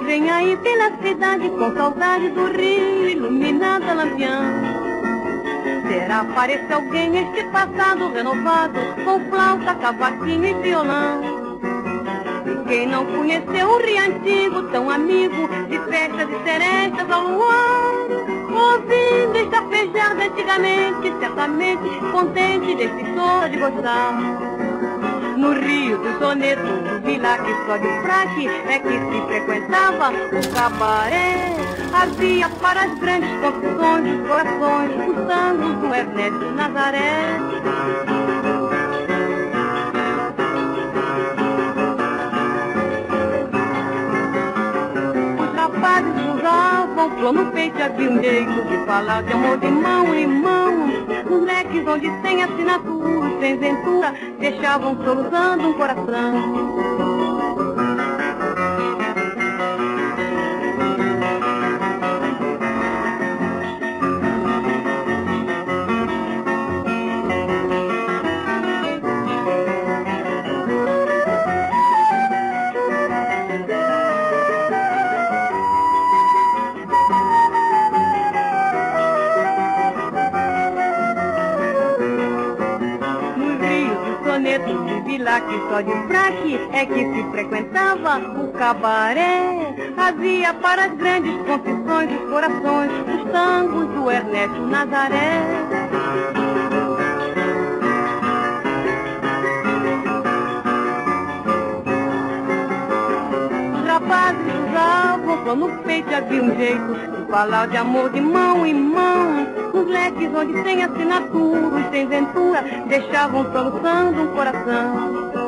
alguém aí pela cidade com saudade do rio iluminado a lampião. Será parece alguém este passado renovado com flauta, cavaquinho e violão. E quem não conheceu o rio antigo, tão amigo de festas e serestas ao luar, ouvindo esta feijada antigamente, certamente contente desse som de gostar. No rio do soneto, do vila que só de fraque é que se frequentava o cabaré. Havia para as grandes confusões dos corações os tangos do Ernesto Nazaré. Os rapazes usavam flor no peito, havia um jeito de falar de amor de mão em mão. Os leques onde sem assinatura, sem ventura, deixavam soluçando um coração. Sonetos de vila que só de fraque é que se frequentava o cabaré. Havia para as grandes confissões dos corações os tangos do Ernesto Nazaré. Os rapazes flor no peito havia um jeito de falar de amor de mão em mão. Os leques onde sem assinatura e sem ventura deixavam soluçando um coração.